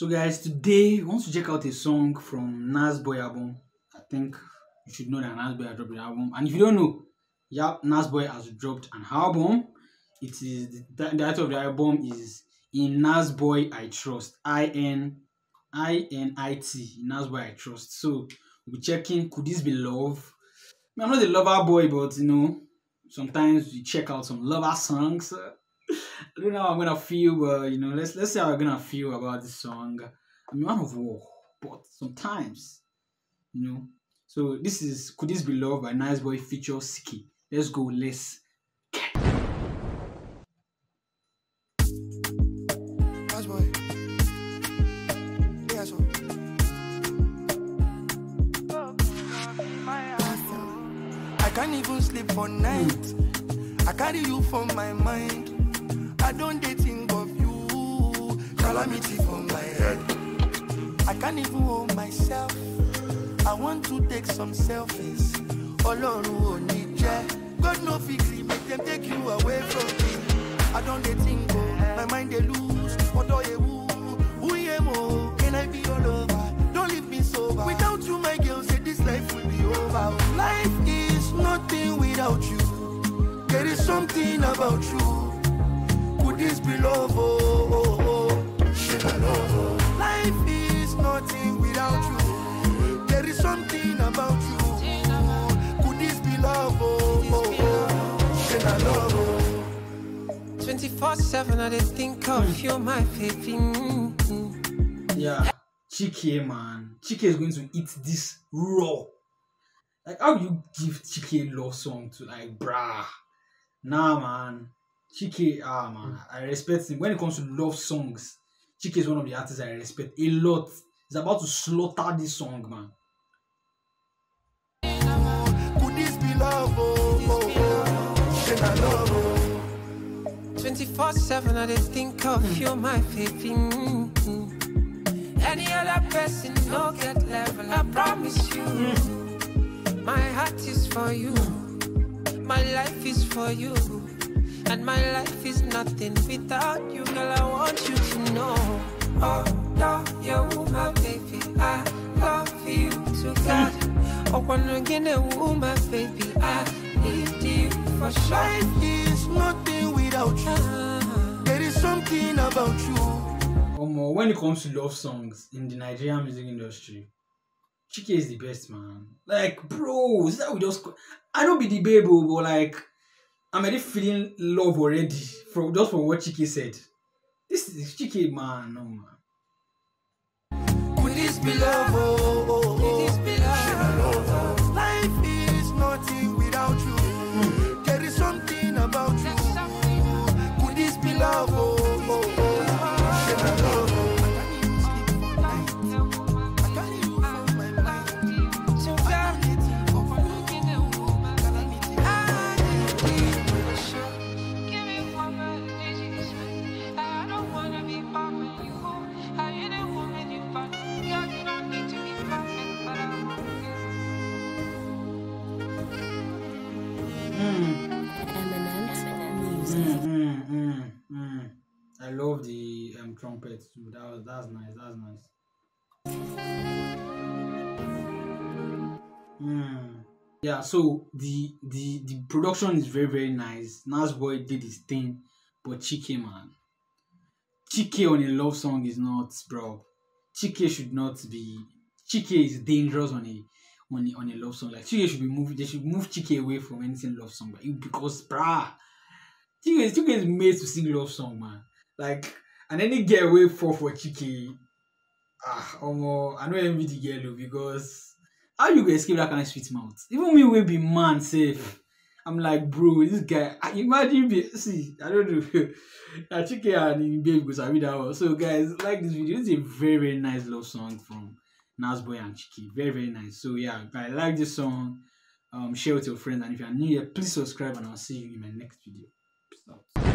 So guys, today we want to check out a song from Nas Boy album. I think you should know that Nas Boy has dropped an album. And if you don't know, yeah, Nas Boy has dropped an album. It is the, title of the album is In Nas Boy I Trust. I N I N I T. Nas Boy I Trust. So we'll be checking could this be love? I mean, I'm not a lover boy, but you know, sometimes we check out some lover songs. I don't know how I'm gonna feel, but you know, let's let's see how I'm gonna feel about this song. I'm man of war, but sometimes, you know. So this is Could This Be Love by Nasboi feature Chike. Let's go, let's Nasboi. I can't even sleep for night. I carry you for my mind. I don't dey think of you. Calamity for my head. I can't even hold myself. I want to take some selfies. Ọlọ́run ò ní jẹ́. God no fit gree make dem take you away from me. I don dey think o, my mind dey loose. Ọ̀dọ̀ ewu, wúyẹ mo, can I be your lover? Don't leave me sober. Without you, my girl, say this life will be over. Life is nothing without you. There is something about you. Could this be love? Oh, oh, oh. Shit, I love. Oh. Life is nothing without you. There is something about you. Could this be love? Oh, oh, oh. Shit, I love. Oh. 24 7, I dey think of you, my baby. Yeah, Chike man, Chike is going to eat this raw. Like, how you give Chike love song to like, brah? Nah, man. Chike, ah, man, I respect him. When it comes to love songs, Chike is one of the artists I respect a lot. He's about to slaughter this song, man. Could this be love? Oh, oh, oh. Shit, I love. Oh. 24 7, I dey think of you, my baby. Any other person, no get level, I promise you. My heart is for you, my life is for you. And my life is nothing without you, girl. I want you to know. Oh, no, you're my baby. I love you to God. Oh, when you get a woman, baby, I need you for sure. Life is nothing without you. Ah. There is something about you. Omo, when it comes to love songs in the Nigerian music industry, Chike is the best, man. Like, bro, is that we just. I don't be the babe, oh, but like, I'm already feeling love already from just from what Chike said. This is Chike, man, no man. Could this be love? Oh, oh, mm, mm, mm. I love the um, trumpet too. That was that's nice. That's nice. Mm. Yeah, so the the the production is very very nice. Nasboi did his thing, but Chike man, Chike on a love song is not, bro. Chike should not be. Chike is dangerous on a on a, on a love song. Like Chike should be moved. They should move Chike away from anything love song, but because brah, Chike Chike is made to sing love song, man. Like and any girl way fall for Chike, ah, omo, I know envy the girl oh, because how you go escape that kind of sweet mouth? Even me will be man safe. I'm like, bro, this guy. I imagine be see. I don't know. Check it and babe because I read that. So guys, like this video. Is a very very nice love song from Nas Boy and Chiki. Very very nice. So yeah, I like this song, um, share with your friends. And if you are new here, please subscribe and I'll see you in my next video. Out.